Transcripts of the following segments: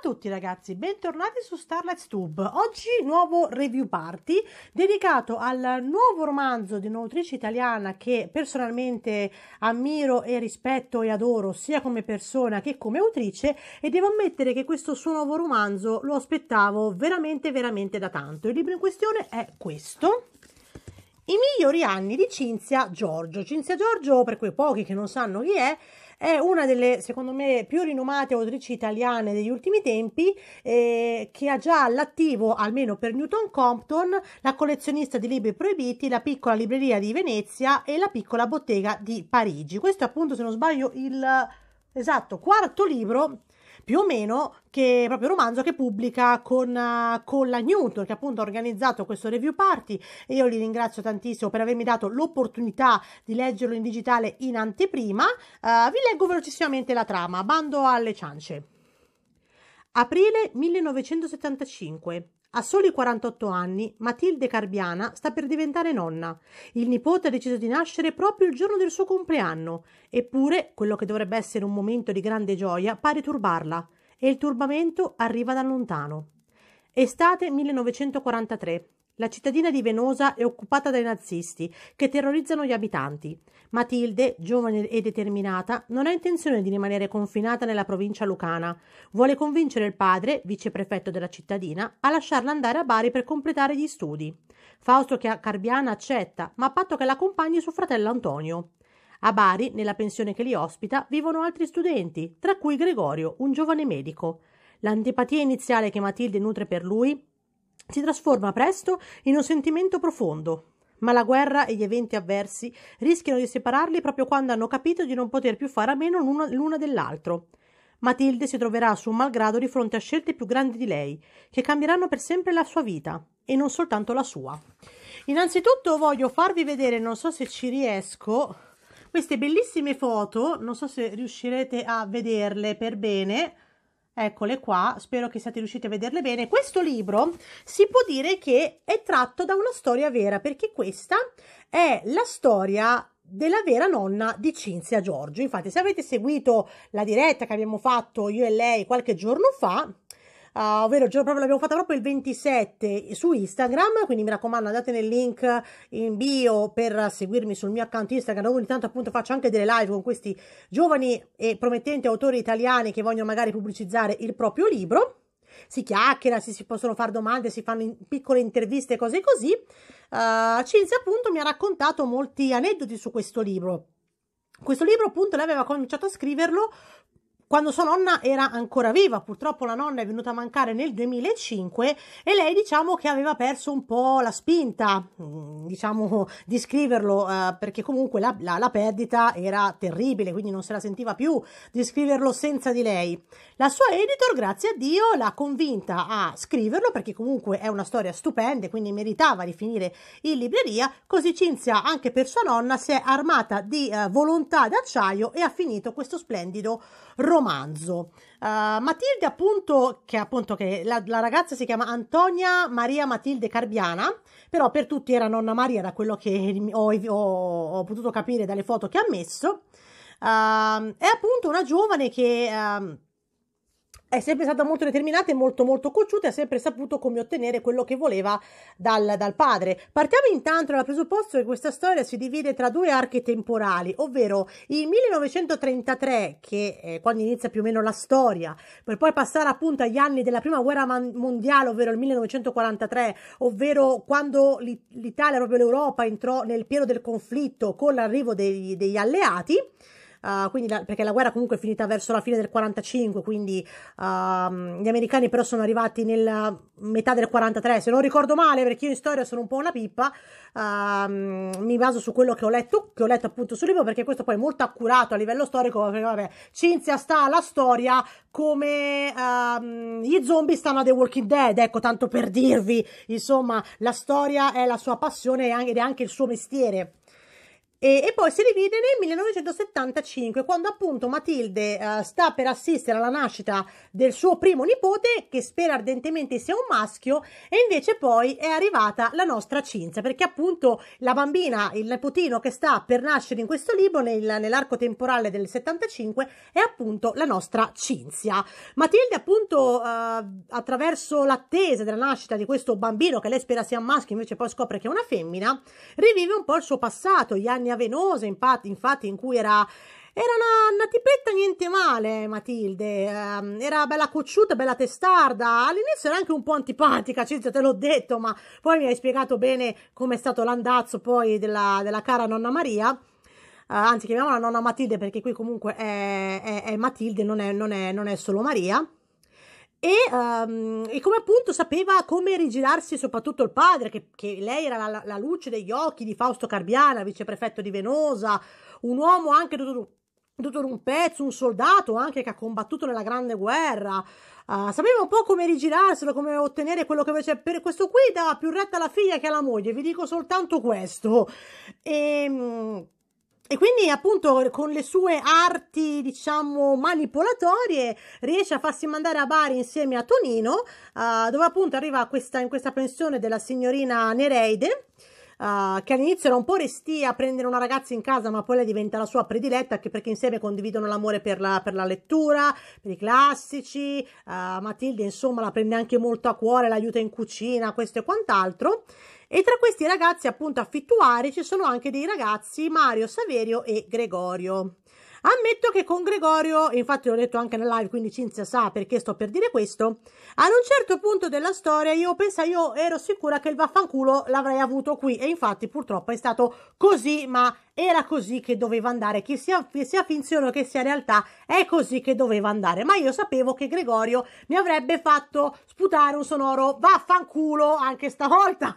a tutti ragazzi, bentornati su Starlight Tube. Oggi nuovo review party dedicato al nuovo romanzo di un'autrice italiana che personalmente ammiro e rispetto e adoro sia come persona che come autrice e devo ammettere che questo suo nuovo romanzo lo aspettavo veramente veramente da tanto. Il libro in questione è questo. I migliori anni di Cinzia Giorgio. Cinzia Giorgio, per quei pochi che non sanno chi è, è una delle, secondo me, più rinomate autrici italiane degli ultimi tempi, eh, che ha già all'attivo, almeno per Newton Compton, la collezionista di libri proibiti, la piccola libreria di Venezia e la piccola bottega di Parigi. Questo è appunto, se non sbaglio, il esatto quarto libro più o meno che proprio romanzo che pubblica con, uh, con la Newton che appunto ha organizzato questo review party. E io li ringrazio tantissimo per avermi dato l'opportunità di leggerlo in digitale in anteprima. Uh, vi leggo velocissimamente la trama. Bando alle ciance. Aprile 1975 a soli 48 anni, Matilde Carbiana sta per diventare nonna. Il nipote ha deciso di nascere proprio il giorno del suo compleanno, eppure quello che dovrebbe essere un momento di grande gioia pare turbarla, e il turbamento arriva da lontano. Estate 1943. La cittadina di Venosa è occupata dai nazisti, che terrorizzano gli abitanti. Matilde, giovane e determinata, non ha intenzione di rimanere confinata nella provincia lucana. Vuole convincere il padre, viceprefetto della cittadina, a lasciarla andare a Bari per completare gli studi. Fausto Carbiana accetta, ma a patto che l'accompagni suo fratello Antonio. A Bari, nella pensione che li ospita, vivono altri studenti, tra cui Gregorio, un giovane medico. L'antipatia iniziale che Matilde nutre per lui si trasforma presto in un sentimento profondo. Ma la guerra e gli eventi avversi rischiano di separarli proprio quando hanno capito di non poter più fare a meno l'una dell'altro. Matilde si troverà a suo malgrado di fronte a scelte più grandi di lei, che cambieranno per sempre la sua vita, e non soltanto la sua. Innanzitutto voglio farvi vedere, non so se ci riesco, queste bellissime foto, non so se riuscirete a vederle per bene, Eccole qua, spero che siate riusciti a vederle bene. Questo libro si può dire che è tratto da una storia vera, perché questa è la storia della vera nonna di Cinzia Giorgio. Infatti, se avete seguito la diretta che abbiamo fatto io e lei qualche giorno fa, uh, ovvero proprio, l'abbiamo fatta proprio il 27 su Instagram, quindi mi raccomando andate nel link in bio per seguirmi sul mio account Instagram, dove ogni tanto appunto faccio anche delle live con questi giovani e promettenti autori italiani che vogliono magari pubblicizzare il proprio libro. Si chiacchiera, si, si possono fare domande, si fanno in piccole interviste, cose così. Uh, Cinzia appunto mi ha raccontato molti aneddoti su questo libro. Questo libro appunto lei aveva cominciato a scriverlo quando sua nonna era ancora viva. Purtroppo la nonna è venuta a mancare nel 2005 e lei diciamo che aveva perso un po' la spinta, mm, diciamo, di scriverlo eh, perché comunque la, la, la, perdita era terribile, quindi non se la sentiva più di scriverlo senza di lei. La sua editor, grazie a Dio, l'ha convinta a scriverlo perché comunque è una storia stupenda e quindi meritava di finire in libreria. Così Cinzia, anche per sua nonna, si è armata di eh, volontà d'acciaio e ha finito questo splendido romanzo romanzo. Uh, Matilde, appunto, che appunto che la, la, ragazza si chiama Antonia Maria Matilde Carbiana, però per tutti era nonna Maria, da quello che ho, ho, ho potuto capire dalle foto che ha messo. Uh, è appunto una giovane che uh, è sempre stata molto determinata e molto molto cocciuta e ha sempre saputo come ottenere quello che voleva dal, dal, padre. Partiamo intanto dal presupposto che questa storia si divide tra due archi temporali, ovvero il 1933, che è quando inizia più o meno la storia, per poi passare appunto agli anni della prima guerra mondiale, ovvero il 1943, ovvero quando l'Italia, proprio l'Europa, entrò nel pieno del conflitto con l'arrivo degli, degli alleati uh, quindi la, perché la guerra comunque è finita verso la fine del 45, quindi uh, gli americani però sono arrivati nella metà del 43, se non ricordo male, perché io in storia sono un po' una pippa, uh, mi baso su quello che ho letto, che ho letto appunto sul libro, perché questo poi è molto accurato a livello storico, perché vabbè, Cinzia sta alla storia come um, gli zombie stanno a The Walking Dead, ecco, tanto per dirvi, insomma, la storia è la sua passione ed è anche il suo mestiere. E, e, poi si rivide nel 1975, quando appunto Matilde uh, sta per assistere alla nascita del suo primo nipote, che spera ardentemente sia un maschio, e invece poi è arrivata la nostra Cinzia, perché appunto la bambina, il nipotino che sta per nascere in questo libro, nel, nell'arco temporale del 75, è appunto la nostra Cinzia. Matilde appunto uh, attraverso l'attesa della nascita di questo bambino, che lei spera sia un maschio, invece poi scopre che è una femmina, rivive un po' il suo passato, gli anni avenosa, infatti, infatti in cui era era una, una, tipetta niente male, Matilde. Eh, era bella cocciuta, bella testarda. All'inizio era anche un po' antipatica, Cinzia, te l'ho detto, ma poi mi hai spiegato bene come è stato l'andazzo poi della, della cara nonna Maria. Uh, anzi, chiamiamola nonna Matilde perché qui comunque è, è, è Matilde, non è, non, non è, solo Maria. E, um, e, come appunto sapeva come rigirarsi soprattutto il padre, che, che lei era la, la, luce degli occhi di Fausto Carbiana, viceprefetto di Venosa, un uomo anche tutto, un pezzo, un soldato anche che ha combattuto nella grande guerra. Uh, sapeva un po' come rigirarselo, come ottenere quello che invece per questo qui dava più retta alla figlia che alla moglie, vi dico soltanto questo. E, ehm, e quindi appunto con le sue arti, diciamo, manipolatorie riesce a farsi mandare a Bari insieme a Tonino, uh, dove appunto arriva questa, in questa pensione della signorina Nereide. Uh, che all'inizio era un po' restia a prendere una ragazza in casa, ma poi lei diventa la sua prediletta, anche perché insieme condividono l'amore per la, per la lettura, per i classici. Uh, Matilde, insomma, la prende anche molto a cuore, l'aiuta in cucina, questo e quant'altro. E tra questi ragazzi appunto affittuari ci sono anche dei ragazzi Mario, Saverio e Gregorio. Ammetto che con Gregorio, infatti l'ho detto anche nella live, quindi Cinzia sa perché sto per dire questo, ad un certo punto della storia io pensai, io ero sicura che il vaffanculo l'avrei avuto qui e infatti purtroppo è stato così, ma era così che doveva andare, che sia, sia finzione o che sia realtà, è così che doveva andare, ma io sapevo che Gregorio mi avrebbe fatto sputare un sonoro vaffanculo anche stavolta.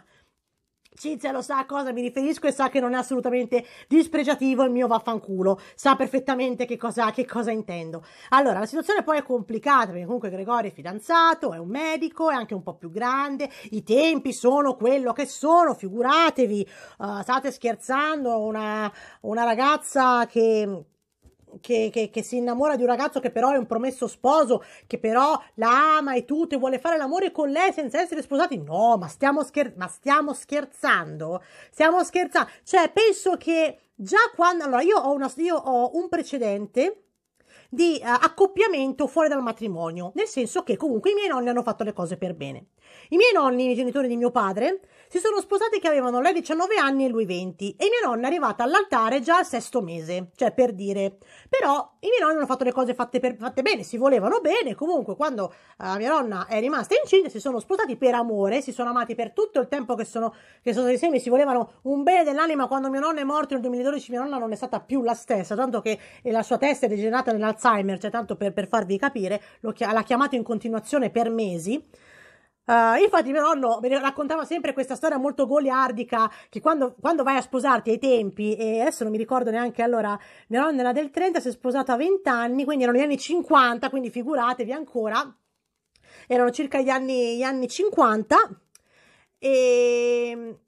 Cinzia lo sa a cosa mi riferisco e sa che non è assolutamente dispregiativo il mio vaffanculo, sa perfettamente che cosa, che cosa intendo. Allora, la situazione poi è complicata perché comunque Gregorio è fidanzato, è un medico, è anche un po' più grande, i tempi sono quello che sono, figuratevi, uh, state scherzando, una, una ragazza che che, che, che, si innamora di un ragazzo che però è un promesso sposo, che però la ama e tutto e vuole fare l'amore con lei senza essere sposati. No, ma stiamo, scher- ma stiamo scherzando? Stiamo scherzando? Cioè, penso che già quando... Allora, io ho, una, io ho un precedente di uh, accoppiamento fuori dal matrimonio, nel senso che comunque i miei nonni hanno fatto le cose per bene. I miei nonni, i genitori di mio padre, si sono sposati che avevano lei 19 anni e lui 20 e mia nonna è arrivata all'altare già al sesto mese, cioè per dire. Però i miei nonni hanno fatto le cose fatte, per, fatte bene, si volevano bene, comunque quando uh, mia nonna è rimasta incinta si sono sposati per amore, si sono amati per tutto il tempo che sono, che sono insieme, si volevano un bene dell'anima. Quando mio nonno è morto nel 2012 mia nonna non è stata più la stessa, tanto che la sua testa è degenerata nell'Alzheimer, cioè tanto per, per farvi capire, l'ha chiamato in continuazione per mesi. Uh, infatti mio nonno mi raccontava sempre questa storia molto goliardica che quando, quando, vai a sposarti ai tempi, e adesso non mi ricordo neanche allora, mia nonna era del 30, si è sposata a 20 anni, quindi erano gli anni 50, quindi figuratevi ancora, erano circa gli anni, gli anni 50 e,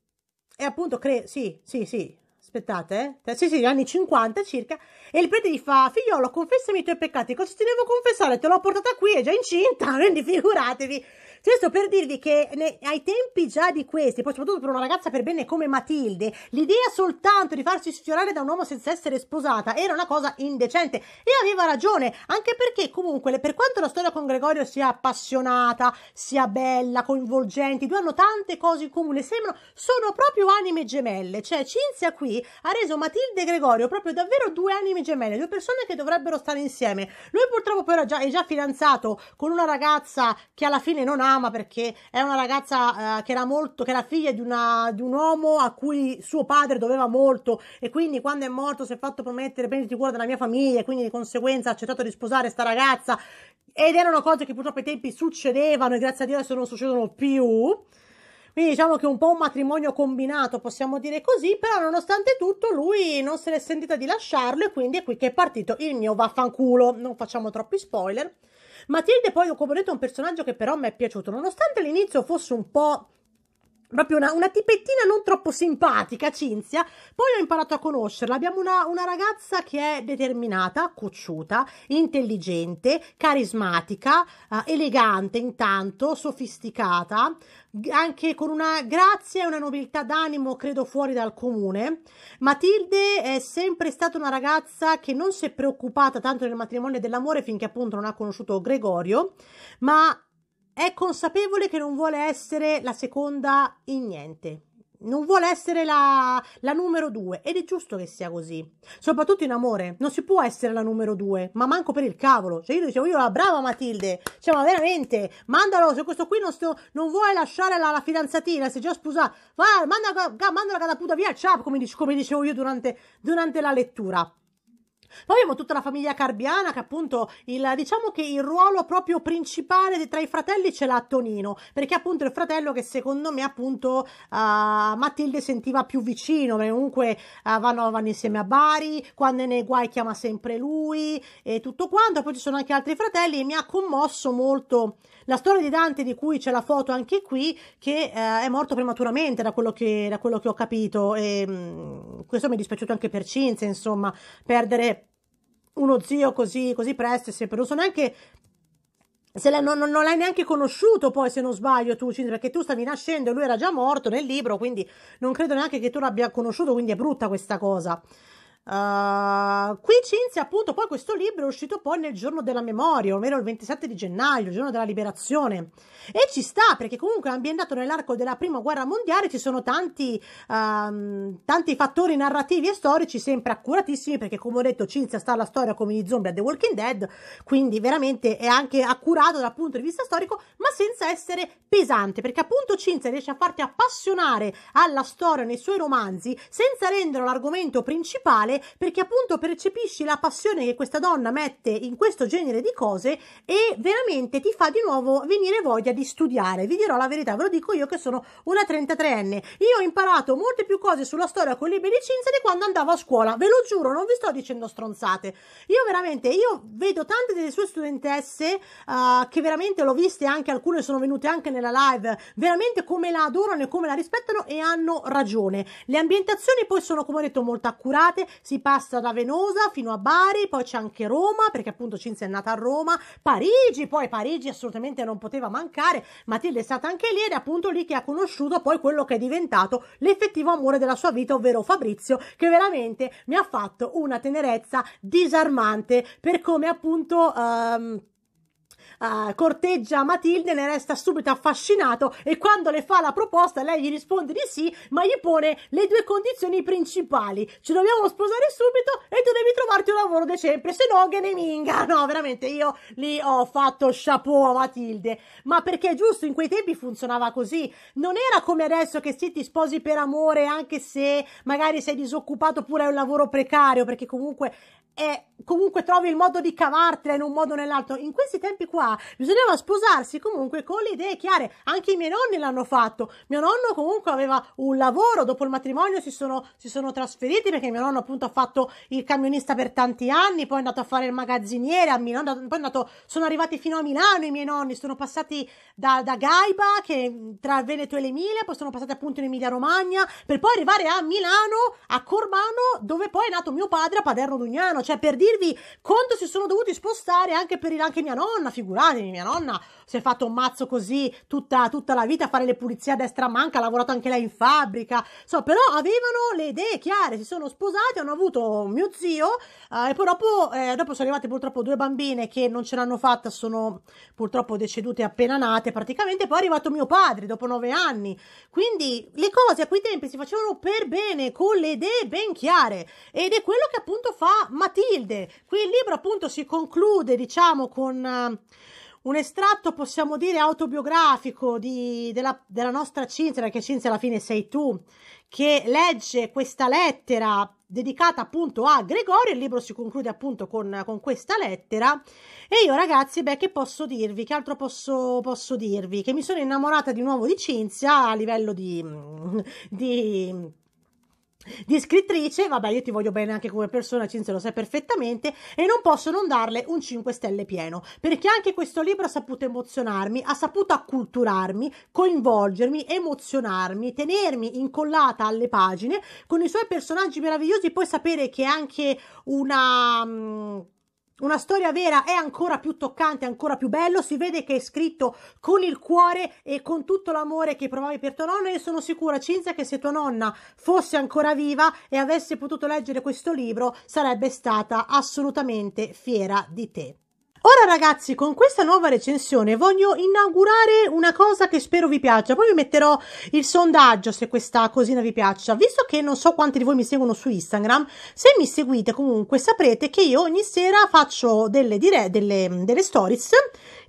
e appunto, cre- sì, sì, sì, aspettate, eh? Sì, sì, anni 50 circa. E il prete gli fa, figliolo, confessami i tuoi peccati. Cosa ti devo confessare? Te l'ho portata qui, è già incinta, quindi figuratevi. Questo per dirvi che ne, ai tempi già di questi, poi soprattutto per una ragazza per bene come Matilde, l'idea soltanto di farsi sfiorare da un uomo senza essere sposata era una cosa indecente. E aveva ragione, anche perché comunque, per quanto la storia con Gregorio sia appassionata, sia bella, coinvolgente, i due hanno tante cose in comune, sembrano, sono proprio anime gemelle. Cioè, Cinzia qui ha reso Matilde e Gregorio proprio davvero due anime gemelle, due persone che dovrebbero stare insieme. Lui purtroppo però già, è già fidanzato con una ragazza che alla fine non ha ama perché è una ragazza eh, che era molto, che era figlia di, una, di un uomo a cui suo padre doveva molto e quindi quando è morto si è fatto promettere prenditi cura della mia famiglia e quindi di conseguenza ha accettato di sposare sta ragazza ed erano cose che purtroppo ai tempi succedevano e grazie a Dio adesso non succedono più. Quindi diciamo che è un po' un matrimonio combinato, possiamo dire così, però nonostante tutto lui non se l'è sentita di lasciarlo e quindi è qui che è partito il mio vaffanculo. Non facciamo troppi spoiler. Matilde poi, ho è un personaggio che però mi è piaciuto, nonostante all'inizio fosse un po' proprio una, una, tipettina non troppo simpatica, Cinzia. Poi ho imparato a conoscerla. Abbiamo una, una, ragazza che è determinata, cocciuta, intelligente, carismatica, uh, elegante intanto, sofisticata, anche con una grazia e una nobiltà d'animo, credo, fuori dal comune. Matilde è sempre stata una ragazza che non si è preoccupata tanto del matrimonio e dell'amore finché appunto non ha conosciuto Gregorio, ma è consapevole che non vuole essere la seconda in niente. Non vuole essere la, la, numero due ed è giusto che sia così, soprattutto in amore. Non si può essere la numero due, ma manco per il cavolo. Cioè, io dicevo, io la brava Matilde, cioè, ma veramente, mandalo. Se questo qui non, sto, non vuole lasciare la, la fidanzatina, è già sposato, va, manda, manda la puta via, ciao, come, come dicevo io durante, durante la lettura. Poi abbiamo tutta la famiglia Carbiana che appunto il, diciamo che il ruolo proprio principale tra i fratelli ce l'ha Tonino, perché appunto è il fratello che secondo me appunto uh, Matilde sentiva più vicino, perché comunque uh, vanno, vanno, insieme a Bari, quando è nei guai chiama sempre lui e tutto quanto, poi ci sono anche altri fratelli e mi ha commosso molto la storia di Dante di cui c'è la foto anche qui che uh, è morto prematuramente da quello che, da quello che ho capito e um, questo mi è dispiaciuto anche per Cinzia, insomma, perdere uno zio così, così presto, sempre. Non so neanche se la, non, non, l'hai neanche conosciuto poi se non sbaglio tu Cinzia perché tu stavi nascendo e lui era già morto nel libro quindi non credo neanche che tu l'abbia conosciuto quindi è brutta questa cosa Uh, qui Cinzia appunto poi questo libro è uscito poi nel giorno della memoria ovvero il 27 di gennaio il giorno della liberazione. E ci sta perché comunque è ambientato nell'arco della prima guerra mondiale ci sono tanti uh, tanti fattori narrativi e storici sempre accuratissimi perché come ho detto Cinzia sta alla storia come gli zombie a The Walking Dead quindi veramente è anche accurato dal punto di vista storico ma senza essere pesante perché appunto Cinzia riesce a farti appassionare alla storia nei suoi romanzi senza renderlo l'argomento principale perché appunto percepisci la passione che questa donna mette in questo genere di cose e veramente ti fa di nuovo venire voglia di studiare. Vi dirò la verità, ve lo dico io che sono una 33enne. Io ho imparato molte più cose sulla storia con libri di Cinzia di quando andavo a scuola, ve lo giuro, non vi sto dicendo stronzate. Io veramente, io vedo tante delle sue studentesse uh, che veramente l'ho viste anche, alcune sono venute anche nella live, veramente come la adorano e come la rispettano e hanno ragione. Le ambientazioni poi sono, come ho detto, molto accurate, si passa da Venosa fino a Bari, poi c'è anche Roma, perché appunto Cinzia è nata a Roma, Parigi, poi Parigi assolutamente non poteva mancare, Matilde è stata anche lì ed è appunto lì che ha conosciuto poi quello che è diventato l'effettivo amore della sua vita, ovvero Fabrizio, che veramente mi ha fatto una tenerezza disarmante per come appunto... Um, uh, corteggia Matilde, ne resta subito affascinato e quando le fa la proposta lei gli risponde di sì, ma gli pone le due condizioni principali. Ci dobbiamo sposare subito e tu devi trovarti un lavoro decente, se no che ne minga. No, veramente io lì ho fatto chapeau a Matilde, ma perché giusto in quei tempi funzionava così. Non era come adesso che si ti sposi per amore anche se magari sei disoccupato oppure hai un lavoro precario, perché comunque è comunque trovi il modo di cavartela in un modo o nell'altro. In questi tempi qua bisognava sposarsi comunque con le idee chiare. Anche i miei nonni l'hanno fatto. Mio nonno comunque aveva un lavoro, dopo il matrimonio si sono, si sono trasferiti perché mio nonno appunto ha fatto il camionista per tanti anni, poi è andato a fare il magazziniere a Milano, poi è andato, sono arrivati fino a Milano i miei nonni, sono passati da, da Gaiba, che tra Veneto e l'Emilia, poi sono passati appunto in Emilia Romagna, per poi arrivare a Milano, a Corbano, dove poi è nato mio padre a Paderno Dugnano cioè per dirvi quanto si sono dovuti spostare anche per il, anche mia nonna, figuratevi, mia nonna si è fatto un mazzo così tutta, tutta la vita a fare le pulizie a destra manca, ha lavorato anche lei in fabbrica, so, però avevano le idee chiare, si sono sposati, hanno avuto mio zio eh, e poi dopo, eh, dopo sono arrivate purtroppo due bambine che non ce l'hanno fatta, sono purtroppo decedute appena nate praticamente, poi è arrivato mio padre dopo nove anni, quindi le cose a quei tempi si facevano per bene, con le idee ben chiare. Ed è quello che appunto fa Matteo Matilde. Qui il libro appunto si conclude, diciamo, con uh, un estratto, possiamo dire, autobiografico di, della, della, nostra Cinzia, perché Cinzia alla fine sei tu, che legge questa lettera dedicata appunto a Gregorio, il libro si conclude appunto con, con questa lettera e io ragazzi, beh, che posso dirvi? Che altro posso, posso dirvi? Che mi sono innamorata di nuovo di Cinzia a livello di, di di scrittrice, vabbè io ti voglio bene anche come persona, Cinzia lo sai perfettamente, e non posso non darle un 5 stelle pieno, perché anche questo libro ha saputo emozionarmi, ha saputo acculturarmi, coinvolgermi, emozionarmi, tenermi incollata alle pagine con i suoi personaggi meravigliosi, poi sapere che è anche una... Um, una storia vera è ancora più toccante, ancora più bello, si vede che è scritto con il cuore e con tutto l'amore che provavi per tua nonna e sono sicura, Cinzia, che se tua nonna fosse ancora viva e avesse potuto leggere questo libro sarebbe stata assolutamente fiera di te. Ora ragazzi, con questa nuova recensione voglio inaugurare una cosa che spero vi piaccia. Poi vi metterò il sondaggio se questa cosina vi piaccia. Visto che non so quanti di voi mi seguono su Instagram, se mi seguite comunque saprete che io ogni sera faccio delle, dire- delle, delle stories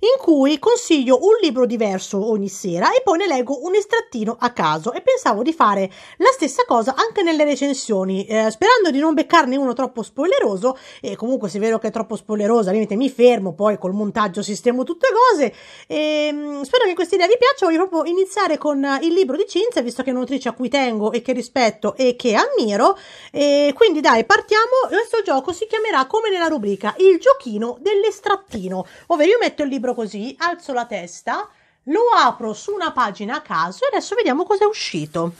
in cui consiglio un libro diverso ogni sera e poi ne leggo un estrattino a caso. E pensavo di fare la stessa cosa anche nelle recensioni, eh, sperando di non beccarne uno troppo spoileroso. E comunque se è vero che è troppo spoileroso, al limite mi fermo, poi col montaggio sistemo tutte cose. E mm, spero che questa idea vi piaccia, voglio proprio iniziare con il libro di Cinzia, visto che è un'autrice a cui tengo e che rispetto e che ammiro. E quindi dai partiamo, questo gioco si chiamerà come nella rubrica il giochino dell'estrattino, ovvero io metto il libro libro così, alzo la testa, lo apro su una pagina a caso e adesso vediamo cosa è uscito.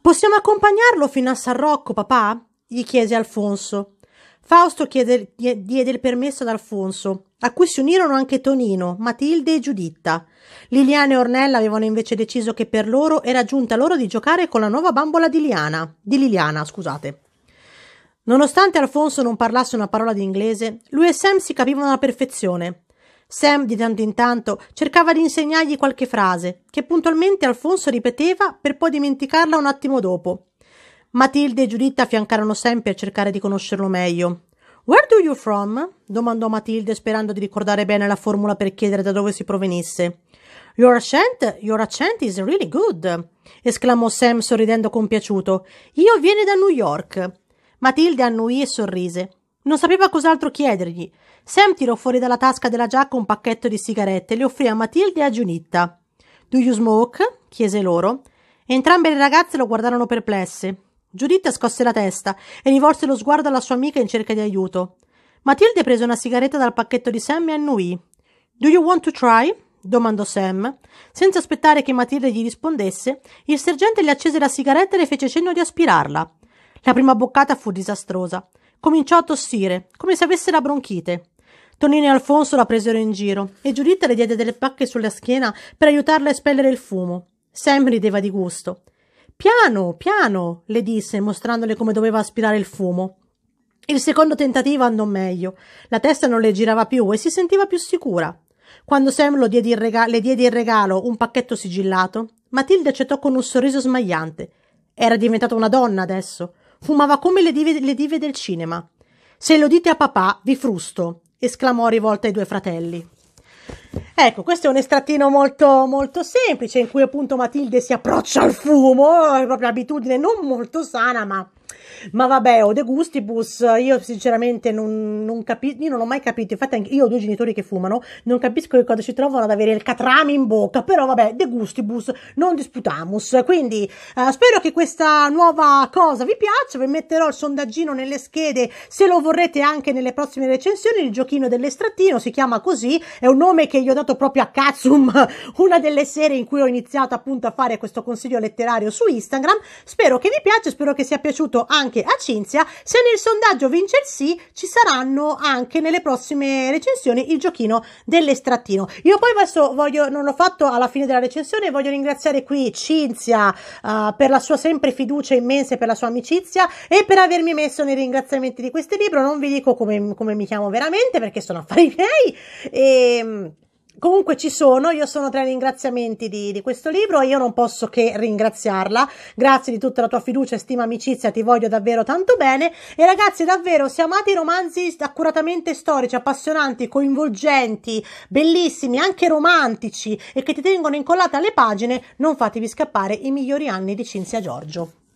Possiamo accompagnarlo fino a San Rocco, papà? gli chiese Alfonso. Fausto chiede, diede il permesso ad Alfonso, a cui si unirono anche Tonino, Matilde e Giuditta. Liliana e Ornella avevano invece deciso che per loro era giunta l'ora di giocare con la nuova bambola di Liana, di Liliana, scusate. Nonostante Alfonso non parlasse una parola di inglese, lui e Sam si capivano alla perfezione. Sam di tanto in tanto cercava di insegnargli qualche frase, che puntualmente Alfonso ripeteva per poi dimenticarla un attimo dopo. Matilde e Giuditta affiancarono Sam per cercare di conoscerlo meglio. Where do you from? domandò Matilde sperando di ricordare bene la formula per chiedere da dove si provenisse. Your accent, your accent is really good, esclamò Sam sorridendo compiaciuto. Io viene da New York. Matilde annuì e sorrise. Non sapeva cos'altro chiedergli. Sam tirò fuori dalla tasca della giacca un pacchetto di sigarette e le offrì a Matilde e a Giunitta. Do you smoke? chiese loro. Entrambe le ragazze lo guardarono perplesse. Giuditta scosse la testa e rivolse lo sguardo alla sua amica in cerca di aiuto. Matilde prese una sigaretta dal pacchetto di Sam e annuì. Do you want to try? domandò Sam. Senza aspettare che Matilde gli rispondesse, il sergente le accese la sigaretta e le fece cenno di aspirarla. La prima boccata fu disastrosa. Cominciò a tossire, come se avesse la bronchite. Tonino e Alfonso la presero in giro e Giuditta le diede delle pacche sulla schiena per aiutarla a espellere il fumo. Sam rideva di gusto. Piano, piano, le disse, mostrandole come doveva aspirare il fumo. Il secondo tentativo andò meglio. La testa non le girava più e si sentiva più sicura. Quando Sam diede rega- le diede in regalo un pacchetto sigillato, Matilde accettò con un sorriso smagliante. Era diventata una donna adesso. Fumava come le dive, le dive del cinema. Se lo dite a papà, vi frusto, esclamò rivolta ai due fratelli. Ecco, questo è un estrattino molto, molto semplice in cui appunto Matilde si approccia al fumo, è proprio abitudine non molto sana, ma ma vabbè, o De Gustibus, io sinceramente non, non capisco, io non ho mai capito, infatti anche io ho due genitori che fumano, non capisco che cosa ci trovano ad avere il catrame in bocca, però vabbè, De Gustibus, non disputamus. Quindi eh, spero che questa nuova cosa vi piaccia, vi metterò il sondaggino nelle schede se lo vorrete anche nelle prossime recensioni, il giochino dell'estrattino si chiama così, è un nome che io ho dato proprio a Katsum, una delle serie in cui ho iniziato appunto a fare questo consiglio letterario su Instagram. Spero che vi piaccia, spero che sia piaciuto anche anche a Cinzia. Se nel sondaggio vince il sì, ci saranno anche nelle prossime recensioni il giochino dell'estrattino. Io poi adesso voglio, non l'ho fatto alla fine della recensione, voglio ringraziare qui Cinzia uh, per la sua sempre fiducia immensa e per la sua amicizia e per avermi messo nei ringraziamenti di questo libro. Non vi dico come, come mi chiamo veramente perché sono affari miei. E, ehm, Comunque ci sono, io sono tra i ringraziamenti di, di, questo libro e io non posso che ringraziarla. Grazie di tutta la tua fiducia, stima, amicizia, ti voglio davvero tanto bene. E ragazzi, davvero, se amate i romanzi accuratamente storici, appassionanti, coinvolgenti, bellissimi, anche romantici e che ti tengono incollata alle pagine, non fatevi scappare i migliori anni di Cinzia Giorgio.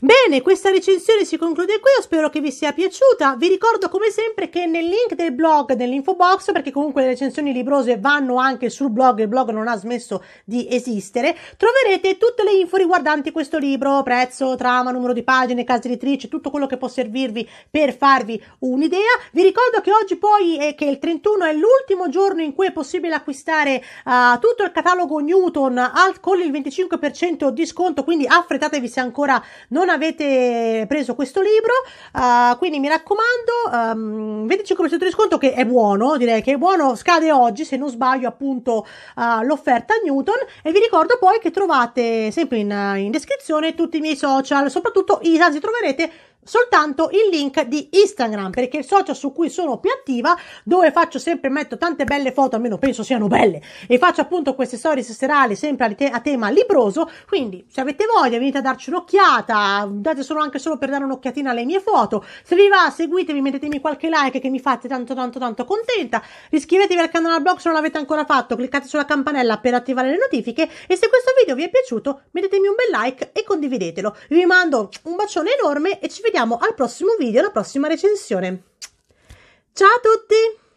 Bene, questa recensione si conclude qui, io spero che vi sia piaciuta. Vi ricordo come sempre che nel link del blog, nell'info box, perché comunque le recensioni librose vanno anche sul blog, il blog non ha smesso di esistere, troverete tutte le info riguardanti questo libro, prezzo, trama, numero di pagine, casa editrice, tutto quello che può servirvi per farvi un'idea. Vi ricordo che oggi poi è che il 31 è l'ultimo giorno in cui è possibile acquistare uh, tutto il catalogo Newton al, con il 25% di sconto, quindi affrettatevi se ancora non non avete preso questo libro, uh, quindi mi raccomando, um, 25% di sconto che è buono, direi che è buono, scade oggi se non sbaglio appunto uh, l'offerta Newton e vi ricordo poi che trovate sempre in, in descrizione tutti i miei social, soprattutto anzi troverete soltanto il link di Instagram perché è il social su cui sono più attiva dove faccio sempre metto tante belle foto almeno penso siano belle e faccio appunto queste stories serali sempre a, te a tema libroso quindi se avete voglia venite a darci un'occhiata date solo anche solo per dare un'occhiatina alle mie foto se vi va seguitemi mettetemi qualche like che mi fate tanto tanto tanto contenta iscrivetevi al canale blog se non l'avete ancora fatto cliccate sulla campanella per attivare le notifiche e se questo video vi è piaciuto mettetemi un bel like e condividetelo. Vi mando un bacione enorme e ci vediamo vediamo al prossimo video, alla prossima recensione. Ciao a tutti!